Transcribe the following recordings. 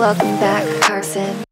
Welcome back, Carson.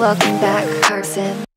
Welcome back, Carson.